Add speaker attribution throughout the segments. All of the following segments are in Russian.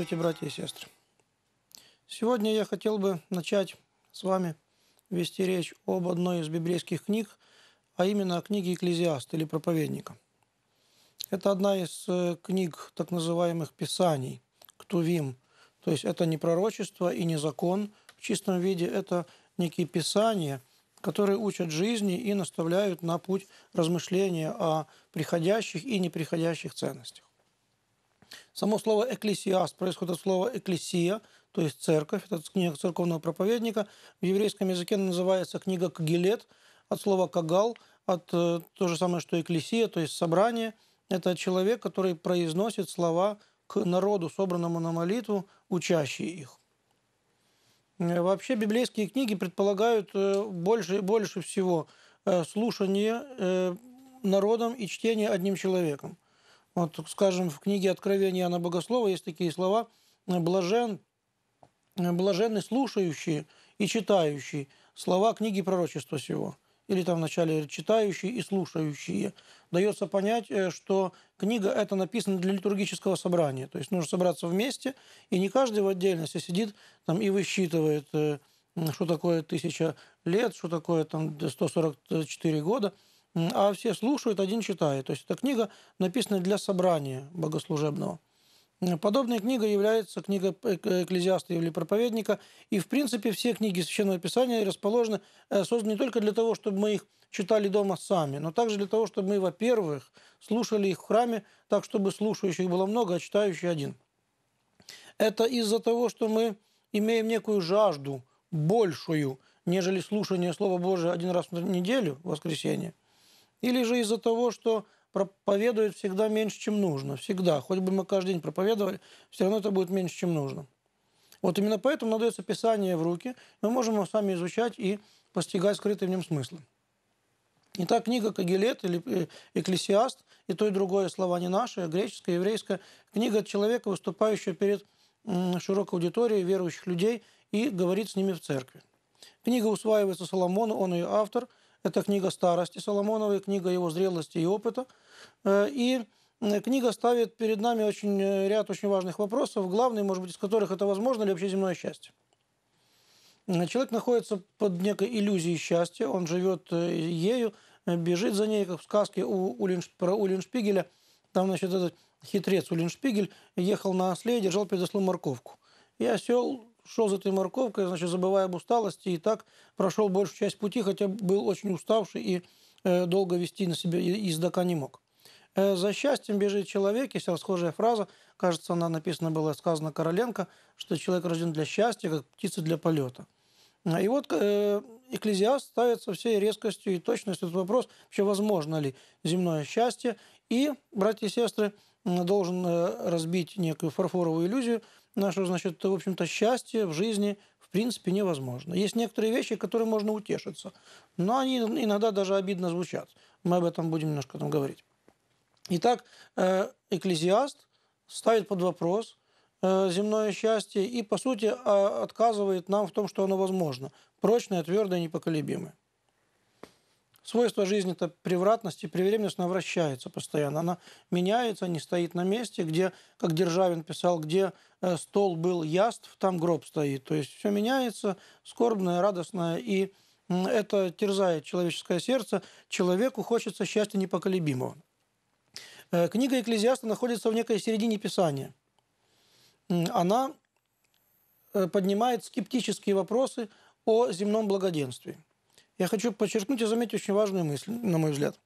Speaker 1: Здравствуйте, братья и сестры. Сегодня я хотел бы начать с вами вести речь об одной из библейских книг, а именно о книге «Экклезиаст» или «Проповедника». Это одна из э, книг так называемых «Писаний», «Ктувим», то есть это не пророчество и не закон в чистом виде, это некие писания, которые учат жизни и наставляют на путь размышления о приходящих и неприходящих ценностях. Само слово «экклесиаст» происходит от слова «экклесия», то есть церковь, это книга церковного проповедника. В еврейском языке называется книга «кагилет», от слова «кагал», от э, то же самое, что «экклесия», то есть «собрание». Это человек, который произносит слова к народу, собранному на молитву, учащие их. Э, вообще библейские книги предполагают э, больше, больше всего слушание народом и чтение одним человеком. Вот, скажем, в книге Откровения Иоанна Богослова есть такие слова «блажен, блаженны слушающие и читающие слова книги пророчества сего». Или там в начале «читающие и слушающие». Дается понять, э, что книга эта написана для литургического собрания. То есть нужно собраться вместе, и не каждый в отдельности сидит там и высчитывает, э, что такое тысяча лет, что такое там 144 года – а все слушают, один читает. То есть эта книга написана для собрания богослужебного. Подобная книга является книга экклезиаста или проповедника. И, в принципе, все книги Священного Писания расположены, э, созданы не только для того, чтобы мы их читали дома сами, но также для того, чтобы мы, во-первых, слушали их в храме, так, чтобы слушающих было много, а читающий один. Это из-за того, что мы имеем некую жажду большую, нежели слушание Слова Божия один раз в неделю, в воскресенье, или же из-за того, что проповедует всегда меньше, чем нужно. Всегда. Хоть бы мы каждый день проповедовали, все равно это будет меньше, чем нужно. Вот именно поэтому надается Писание в руки. Мы можем его сами изучать и постигать скрытые в нем смыслы. Итак, книга Кагилет или э, Экклесиаст, и то и другое слова не наши, а греческое, еврейское. Книга человека, выступающего перед широкой аудиторией верующих людей и говорит с ними в церкви. Книга усваивается Соломону, он ее автор – это книга старости Соломоновой, книга его зрелости и опыта. Э, и книга ставит перед нами очень, э, ряд очень важных вопросов, главный, может быть, из которых это возможно ли вообще земное счастье. Э, человек находится под некой иллюзией счастья, он живет ею, бежит за ней, как в сказке у Улинш, про Улиншпигеля. Там, значит, этот хитрец Улиншпигель ехал на осле и держал перед ослом морковку. И осел шел за этой морковкой, значит, забывая об усталости, и так прошел большую часть пути, хотя был очень уставший и э, долго вести на себе ездока не мог. Э, за счастьем бежит человек, есть расхожая фраза, кажется, она написана была, сказана Короленко, что человек рожден для счастья, как птица для полета. И вот э, Экклезиаст ставит со всей резкостью и точностью этот вопрос, вообще возможно ли земное счастье. И, братья и сестры, должен разбить некую фарфоровую иллюзию – наше, значит, в общем-то, счастье в жизни в принципе невозможно. Есть некоторые вещи, которые можно утешиться, но они иногда даже обидно звучат. Мы об этом будем немножко там говорить. Итак, э, экклезиаст ставит под вопрос э, земное счастье и, по сути, отказывает нам в том, что оно возможно. Прочное, твердое, непоколебимое. Свойство жизни – это превратность, и превременность она вращается постоянно. Она меняется, не стоит на месте, где, как Державин писал, где э, стол был яств, там гроб стоит. То есть все меняется, скорбное, радостное, и это терзает человеческое сердце. Человеку хочется счастья непоколебимого. Э, книга Экклезиаста находится в некой середине Писания. Она э, поднимает скептические вопросы о земном благоденствии – я хочу подчеркнуть и заметить очень важную мысль, на мой взгляд.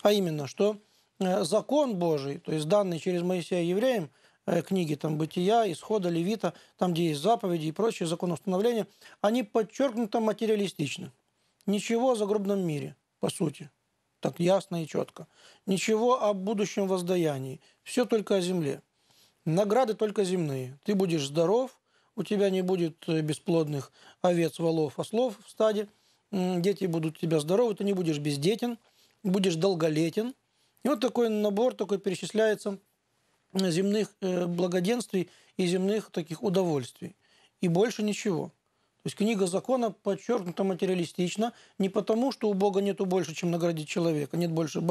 Speaker 1: А именно, что э, закон Божий, то есть данный через Моисея евреям, э, книги там Бытия, Исхода, Левита, там, где есть заповеди и прочие законоустановления, они подчеркнуто материалистичны. Ничего о загробном мире, по сути. Так ясно и четко. Ничего о будущем воздаянии. Все только о земле. Награды только земные. Ты будешь здоров, у тебя не будет э, бесплодных овец, волов, ослов в стаде – дети будут у тебя здоровы, ты не будешь бездетен, будешь долголетен. И вот такой набор такой перечисляется земных э, благоденствий и земных таких удовольствий. И больше ничего. То есть книга закона подчеркнута материалистично не потому, что у Бога нету больше, чем наградить человека, нет больше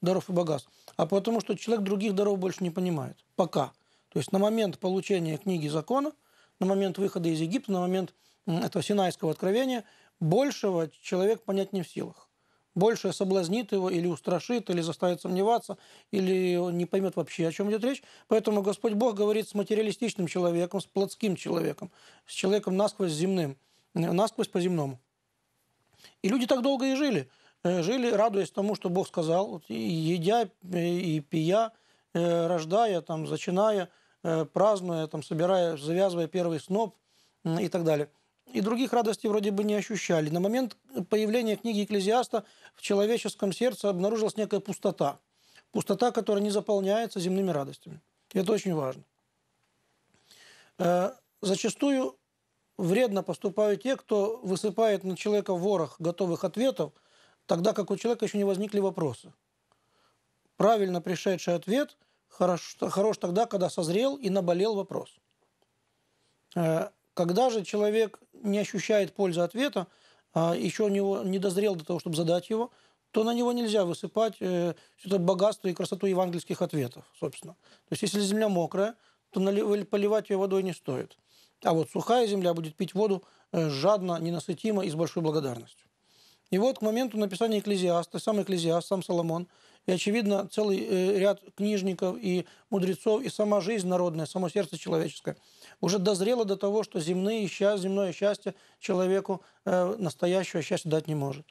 Speaker 1: даров и богатств, а потому, что человек других даров больше не понимает. Пока. То есть на момент получения книги закона, на момент выхода из Египта, на момент этого Синайского откровения, большего человек понять не в силах. Больше соблазнит его или устрашит, или заставит сомневаться, или он не поймет вообще, о чем идет речь. Поэтому Господь Бог говорит с материалистичным человеком, с плотским человеком, с человеком насквозь земным, насквозь по земному. И люди так долго и жили. Э, жили, радуясь тому, что Бог сказал, и едя, и пия, э, рождая, там, зачиная, э, празднуя, там, собирая, завязывая первый сноп и так далее. И других радостей вроде бы не ощущали. На момент появления книги Экклезиаста в человеческом сердце обнаружилась некая пустота. Пустота, которая не заполняется земными радостями. И это очень важно. Зачастую вредно поступают те, кто высыпает на человека ворох готовых ответов, тогда как у человека еще не возникли вопросы. Правильно пришедший ответ хорош, хорош тогда, когда созрел и наболел вопрос. Э, когда же человек не ощущает пользы ответа, а еще него не дозрел до того, чтобы задать его, то на него нельзя высыпать э, все это богатство и красоту евангельских ответов, собственно. То есть, если земля мокрая, то поливать ее водой не стоит. А вот сухая земля будет пить воду э, жадно, ненасытимо и с большой благодарностью. И вот к моменту написания Экклезиаста, сам Экклезиаст, сам Соломон, и, очевидно, целый э, ряд книжников и мудрецов, и сама жизнь народная, само сердце человеческое уже дозрело до того, что земные счастье, земное счастье человеку э, настоящего счастья дать не может.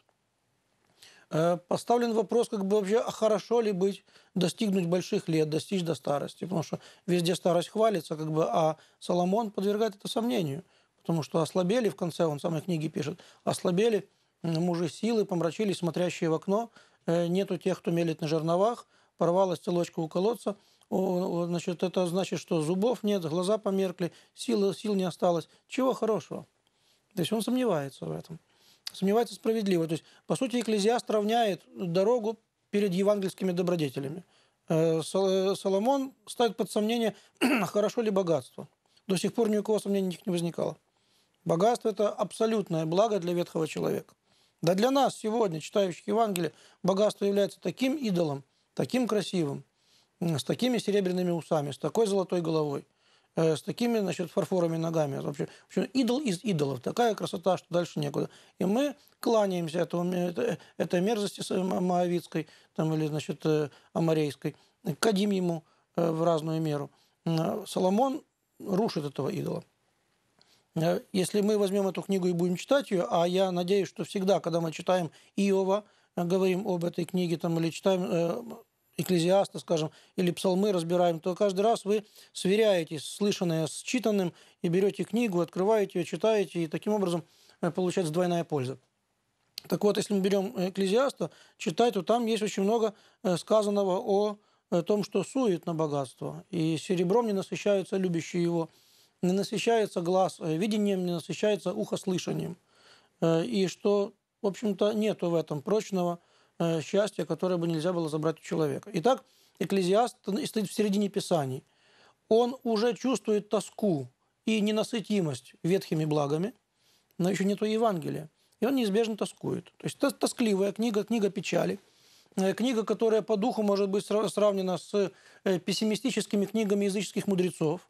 Speaker 1: Э, поставлен вопрос, как бы вообще, а хорошо ли быть, достигнуть больших лет, достичь до старости, потому что везде старость хвалится, как бы, а Соломон подвергает это сомнению, потому что ослабели, в конце он в самой книге пишет, ослабели мужи силы, помрачились, смотрящие в окно, э, нету тех, кто мелит на жерновах, порвалась целочка у колодца, значит, это значит, что зубов нет, глаза померкли, силы, сил не осталось. Чего хорошего? То есть он сомневается в этом сомневается справедливо. То есть, по сути, экклезиаст равняет дорогу перед евангельскими добродетелями. Э, Соломон ставит под сомнение, хорошо ли богатство. До сих пор ни у кого сомнений не возникало. Богатство – это абсолютное благо для ветхого человека. Да для нас сегодня, читающих Евангелие, богатство является таким идолом, таким красивым, с такими серебряными усами, с такой золотой головой – Э, с такими, значит, фарфоровыми ногами. Вообще, в общем, идол из идолов. Такая красота, что дальше некуда. И мы кланяемся этому, этой мерзости моавицкой там, или, значит, э, амарейской, кадим ему э, в разную меру. Соломон рушит этого идола. Если мы возьмем эту книгу и будем читать ее, а я надеюсь, что всегда, когда мы читаем Иова, говорим об этой книге там, или читаем Экклезиаста, скажем, или псалмы разбираем, то каждый раз вы сверяете слышанное с читанным и берете книгу, открываете ее, читаете, и таким образом э, получается двойная польза. Так вот, если мы берем Экклезиаста, читать, то там есть очень много э, сказанного о том, что сует на богатство. И серебром не насыщается любящий его, не насыщается глаз э, видением, не насыщается ухо слышанием. И что, в общем-то, нету в этом прочного Э, счастья, которое бы нельзя было забрать у человека. Итак, экклезиаст стоит в середине Писаний. Он уже чувствует тоску и ненасытимость ветхими благами, но еще нету Евангелия. И он неизбежно тоскует. То есть тоскливая книга, книга печали, э, книга, которая по духу может быть сравнена с э, пессимистическими книгами языческих мудрецов,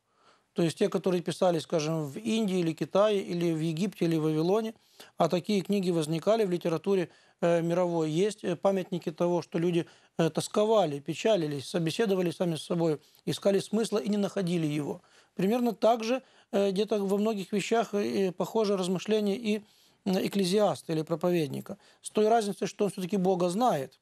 Speaker 1: то есть те, которые писали, скажем, в Индии или Китае, или в Египте, или в Вавилоне, а такие книги возникали в литературе Э, мировой, есть э, памятники того, что люди э, тосковали, печалились, собеседовали сами с собой, искали смысла и не находили его. Примерно так же где-то во многих вещах похоже размышление и экклезиаста или проповедника. С той разницей, что он все-таки Бога знает,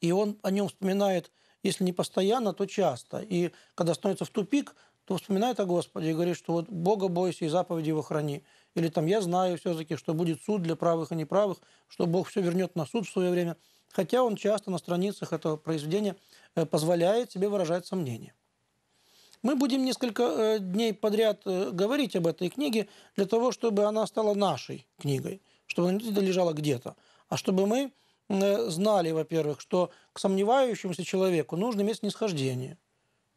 Speaker 1: и он о нем вспоминает, если не постоянно, то часто. И когда становится в тупик, то вспоминает о Господе и говорит, что вот Бога бойся и заповеди его храни. Или там я знаю все-таки, что будет суд для правых и неправых, что Бог все вернет на суд в свое время. Хотя он часто на страницах этого произведения э, позволяет себе выражать сомнения. Мы будем несколько э, дней подряд э, говорить об этой книге для того, чтобы она стала нашей книгой, чтобы она не лежала где-то, а чтобы мы знали, во-первых, что к сомневающемуся человеку нужно иметь снисхождение.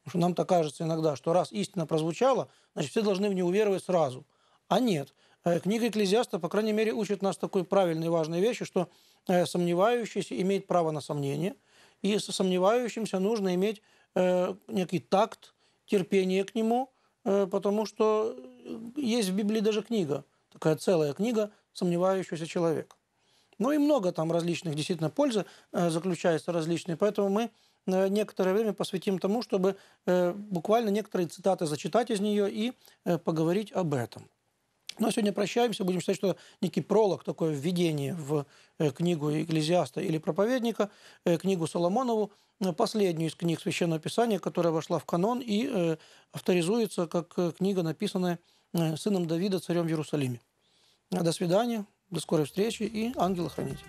Speaker 1: Потому что нам так кажется иногда, что раз истина прозвучала, значит, все должны в нее уверовать сразу. А нет – Э, книга Экклезиаста, по крайней мере, учит нас такой правильной и важной вещи, что э, сомневающийся имеет право на сомнение, и со сомневающимся нужно иметь э, некий такт терпение к нему, потому что есть в Библии даже книга, такая целая книга «Сомневающийся человек». Ну и много там различных действительно пользы заключается различные, поэтому мы некоторое время посвятим тому, чтобы буквально некоторые цитаты зачитать из нее и поговорить об этом. Ну а сегодня прощаемся, будем считать, что некий пролог, такое введение в книгу Экклезиаста или проповедника, книгу Соломонову, последнюю из книг Священного Писания, которая вошла в канон и авторизуется как книга, написанная сыном Давида, царем в Иерусалиме. До свидания, до скорой встречи и ангела-хранителя.